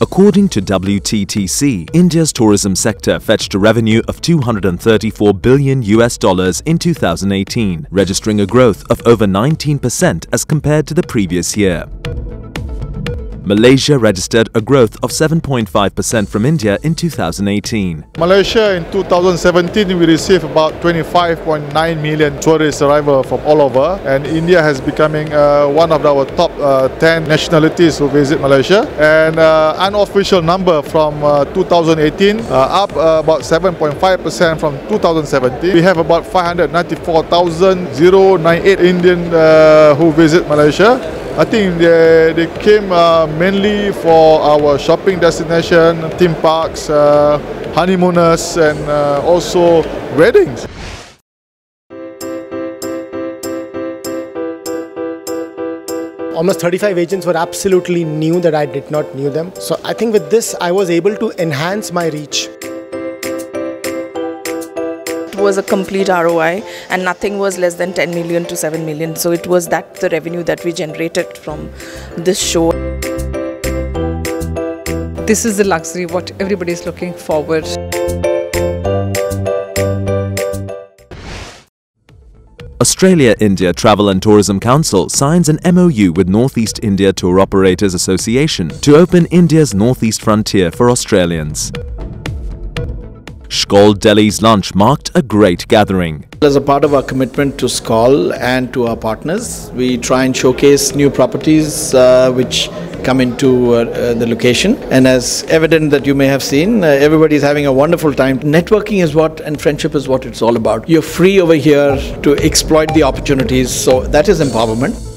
According to WTTC, India's tourism sector fetched a revenue of 234 billion US dollars in 2018, registering a growth of over 19% as compared to the previous year. Malaysia registered a growth of 7.5% from India in 2018. Malaysia in 2017 we received about 25.9 million tourist arrival from all over and India has becoming uh, one of our top uh, 10 nationalities who visit Malaysia. And uh, unofficial number from uh, 2018 uh, up uh, about 7.5% from 2017 we have about 594,098 Indian who visit Malaysia I think they, they came uh, mainly for our shopping destination, theme parks, uh, honeymooners and uh, also weddings. almost 35 agents were absolutely new that I did not knew them. So I think with this I was able to enhance my reach was a complete ROI and nothing was less than 10 million to 7 million. So it was that the revenue that we generated from this show. This is the luxury what everybody is looking forward. Australia India Travel and Tourism Council signs an MOU with Northeast India Tour Operators Association to open India's northeast frontier for Australians. Skal Delhi's lunch marked a great gathering. As a part of our commitment to Skal and to our partners, we try and showcase new properties uh, which come into uh, uh, the location. And as evident that you may have seen, uh, everybody is having a wonderful time. Networking is what and friendship is what it's all about. You're free over here to exploit the opportunities, so that is empowerment.